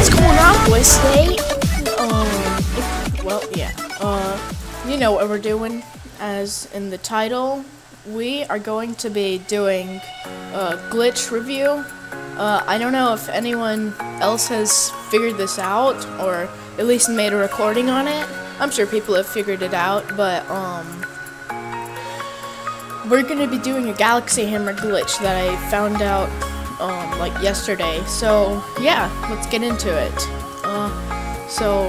what's going on, boys? Today, um, well, yeah, uh, you know what we're doing, as in the title. We are going to be doing a glitch review. Uh, I don't know if anyone else has figured this out, or at least made a recording on it. I'm sure people have figured it out, but, um, we're gonna be doing a Galaxy Hammer glitch that I found out like yesterday. So yeah, let's get into it. Uh, so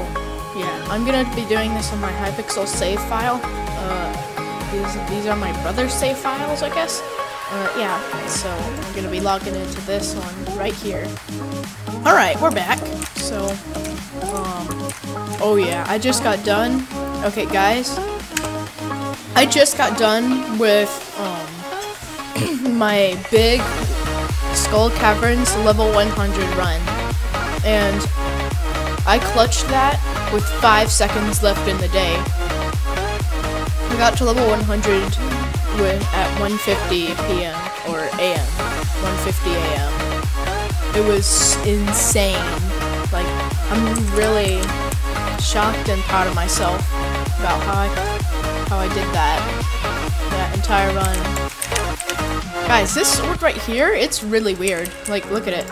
yeah, I'm gonna be doing this on my Hypixel save file. Uh, these these are my brother's save files, I guess. Uh, yeah, so I'm gonna be logging into this one right here. All right, we're back. So, um, oh yeah, I just got done. Okay, guys, I just got done with um, my big Skull Caverns level 100 run. And I clutched that with 5 seconds left in the day. I got to level 100 with, at 1.50 p.m. or a.m. 1.50 a.m. It was insane. Like, I'm really shocked and proud of myself about how I, how I did that, that entire run. Guys, this sword right here, it's really weird. Like, look at it.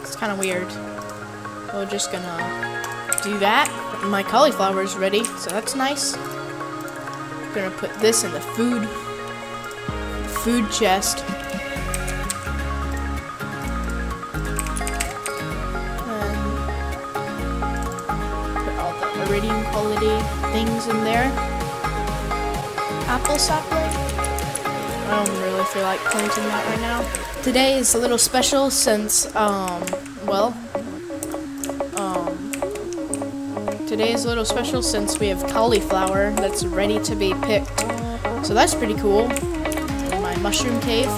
It's kind of weird. We're just gonna do that. My cauliflower is ready, so that's nice. Gonna put this in the food food chest. Put all the iridium quality things in there. Apple sapling. I don't really feel like planting that right now. Today is a little special since, um, well, um, today is a little special since we have cauliflower that's ready to be picked. So that's pretty cool. In my mushroom cave.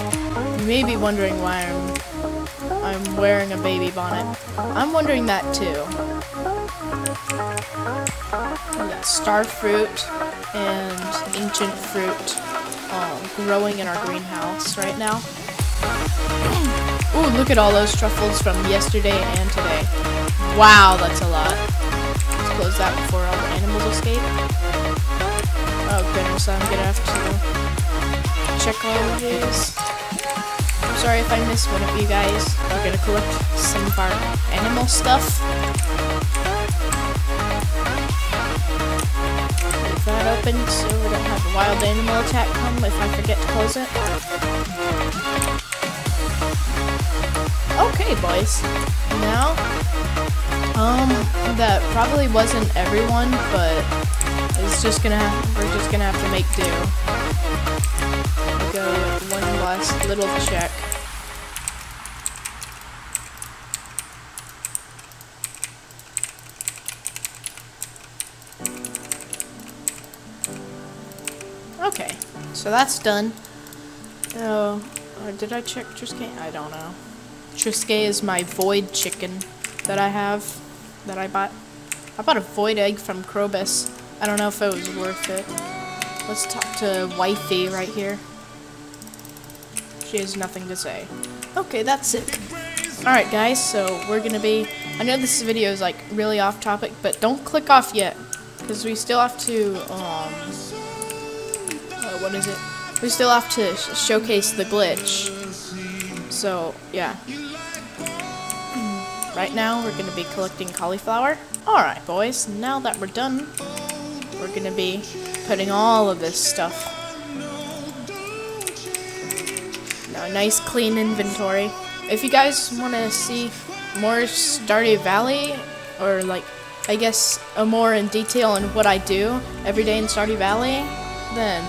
You may be wondering why I'm, I'm wearing a baby bonnet. I'm wondering that too. We got star fruit and ancient fruit um, growing in our greenhouse right now. Ooh, look at all those truffles from yesterday and today. Wow, that's a lot. Let's close that before all the animals escape. Oh goodness, I'm gonna have to check all of these. I'm sorry if I missed one of you guys. We're gonna collect some of our animal stuff. That open so we don't have a wild animal attack come if I forget to close it. Okay, boys. Now, um, that probably wasn't everyone, but it's just gonna have, we're just gonna have to make do. Go one last little check. Okay, so that's done. Oh, uh, did I check Trisket? I don't know. Trisket is my void chicken that I have, that I bought. I bought a void egg from Krobus. I don't know if it was worth it. Let's talk to Wifey right here. She has nothing to say. Okay, that's it. Alright guys, so we're gonna be... I know this video is like really off topic, but don't click off yet. Because we still have to, um, what is it? We still have to sh showcase the glitch. So, yeah. Hmm. Right now, we're going to be collecting cauliflower. Alright, boys. Now that we're done, we're going to be putting all of this stuff. Now, a nice clean inventory. If you guys want to see more Stardew Valley, or like, I guess, a more in detail on what I do every day in Stardew Valley, then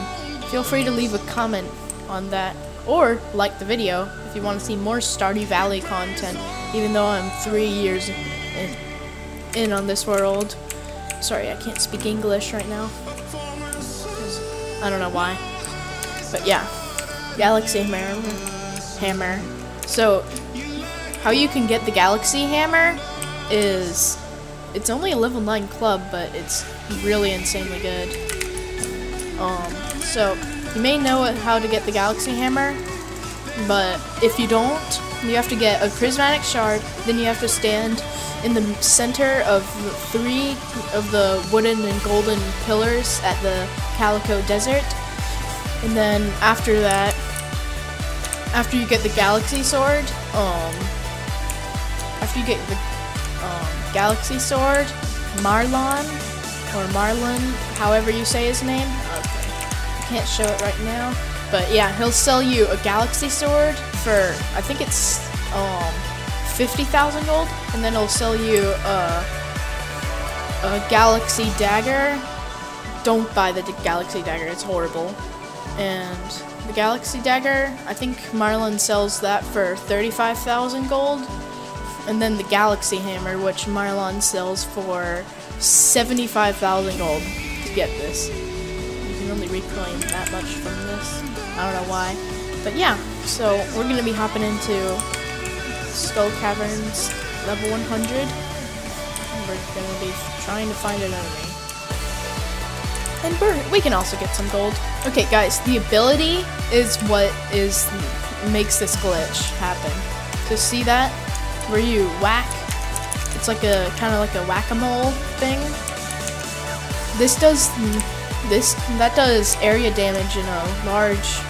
Feel free to leave a comment on that or like the video if you want to see more Stardew Valley content even though I'm three years in, in on this world. Sorry, I can't speak English right now. I don't know why. But yeah, Galaxy Hammer. Hammer. So, how you can get the Galaxy Hammer is, it's only a level 9 club, but it's really insanely good. Um, so, you may know how to get the Galaxy Hammer. But if you don't, you have to get a prismatic shard. Then you have to stand in the center of the three of the wooden and golden pillars at the Calico Desert. And then after that, after you get the Galaxy Sword, um, after you get the um, Galaxy Sword, Marlon or Marlon, however you say his name. Okay, I can't show it right now, but yeah, he'll sell you a Galaxy Sword for I think it's um 50,000 gold, and then he'll sell you a a Galaxy Dagger. Don't buy the Galaxy Dagger; it's horrible. And the Galaxy Dagger, I think Marlon sells that for 35,000 gold. And then the Galaxy Hammer, which Marlon sells for 75,000 gold to get this. You can only reclaim that much from this. I don't know why. But yeah, so we're going to be hopping into Skull Caverns level 100. And we're going to be trying to find an enemy. And we're, we can also get some gold. Okay, guys, the ability is what is makes this glitch happen. To see that, where you whack it's like a kind of like a whack-a-mole thing. This does this that does area damage in a large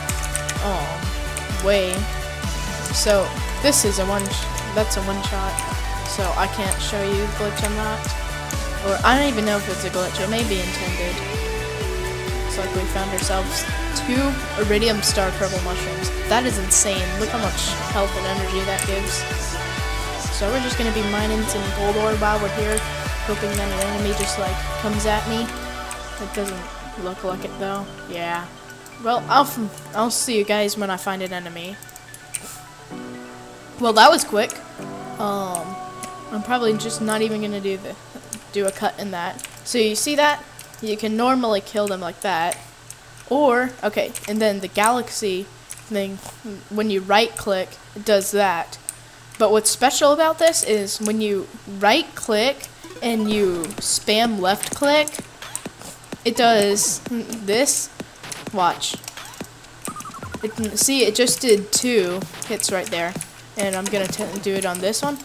um, way. So this is a one that's a one shot. So I can't show you the glitch on that. Or I don't even know if it's a glitch. It may be intended. Looks like we found ourselves two iridium star purple mushrooms. That is insane. Look how much health and energy that gives. So we're just gonna be mining some gold ore while we're here, hoping that an enemy just like comes at me. It doesn't look like it though. Yeah. Well, I'll I'll see you guys when I find an enemy. Well, that was quick. Um, I'm probably just not even gonna do the do a cut in that. So you see that? You can normally kill them like that. Or, okay, and then the galaxy thing, when you right click, it does that. But what's special about this is when you right click and you spam left click, it does this. Watch. It, see, it just did two hits right there. And I'm going to do it on this one.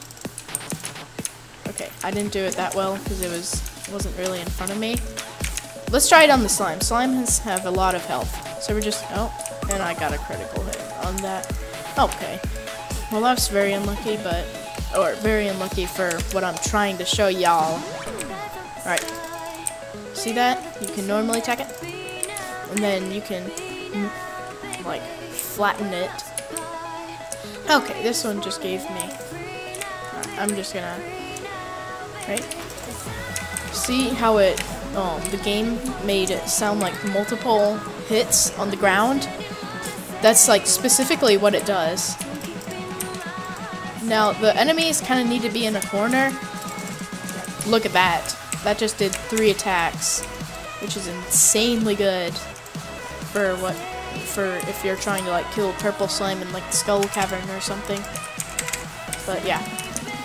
Okay, I didn't do it that well because it was wasn't really in front of me. Let's try it on the slime. Slime has have a lot of health. So we're just, oh, and I got a critical hit on that. Okay. Well, that's very unlucky, but, or very unlucky for what I'm trying to show y'all. Alright. See that? You can normally attack it. And then you can, like, flatten it. Okay, this one just gave me. Right, I'm just gonna, right? See how it, um, the game made it sound like multiple hits on the ground? That's like specifically what it does. Now, the enemies kind of need to be in a corner. Look at that. That just did three attacks, which is insanely good for what, for if you're trying to like kill purple slime in like the skull cavern or something. But yeah.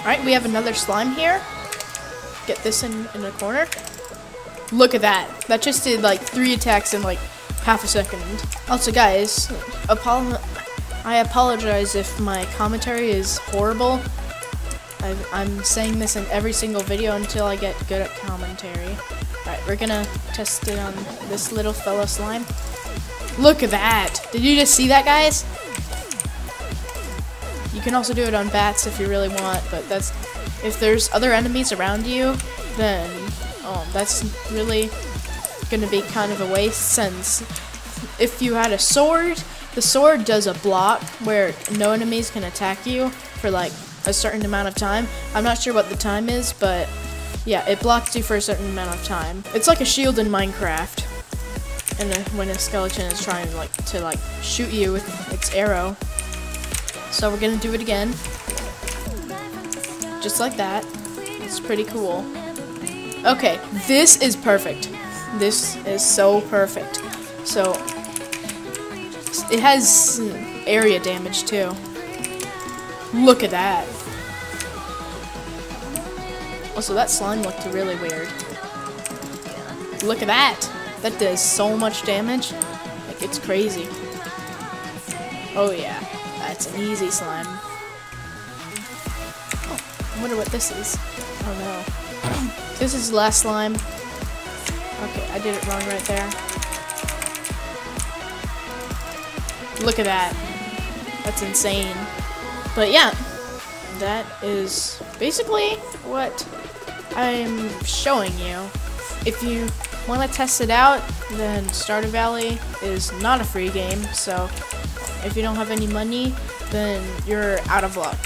Alright, we have another slime here. Get this in, in a corner. Look at that. That just did like three attacks in like half a second. Also guys, apolo I apologize if my commentary is horrible. i am saying this in every single video until I get good at commentary. Alright, we're gonna test it on this little fella slime. Look at that! Did you just see that, guys? You can also do it on bats if you really want, but that's... If there's other enemies around you, then um, that's really gonna be kind of a waste since if you had a sword the sword does a block where no enemies can attack you for like a certain amount of time. I'm not sure what the time is, but yeah, it blocks you for a certain amount of time. It's like a shield in Minecraft. And when a skeleton is trying like to like shoot you with its arrow. So we're gonna do it again. Just like that. It's pretty cool. Okay, this is perfect. This is so perfect. So it has area damage too. Look at that. Also, that slime looked really weird. Look at that. That does so much damage. Like, it's crazy. Oh, yeah. That's an easy slime. Oh, I wonder what this is. Oh no. this is last slime. Okay, I did it wrong right there. Look at that. That's insane. But yeah, that is basically what I'm showing you. If you want to test it out, then Stardew Valley is not a free game, so if you don't have any money, then you're out of luck.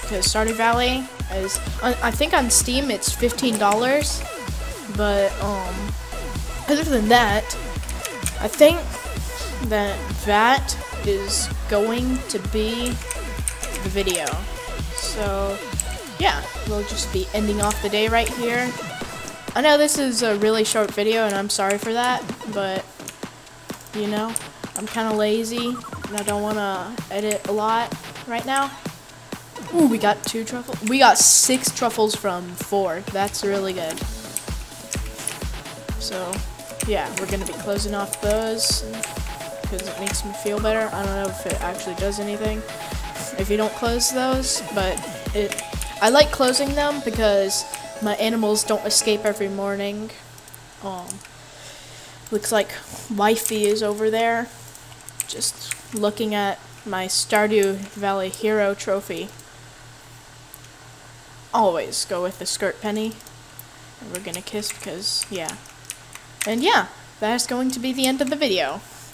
Because Stardew Valley is, I think on Steam it's $15, but um, other than that, I think that that is going to be the video. So, yeah, we'll just be ending off the day right here. I know this is a really short video, and I'm sorry for that, but, you know, I'm kind of lazy, and I don't want to edit a lot right now. Ooh, we got two truffles. We got six truffles from four. That's really good. So, yeah, we're going to be closing off those because it makes me feel better. I don't know if it actually does anything if you don't close those, but it I like closing them because my animals don't escape every morning. Um, looks like wifey is over there, just looking at my Stardew Valley Hero trophy. Always go with the skirt penny. And we're gonna kiss because, yeah. And yeah, that's going to be the end of the video.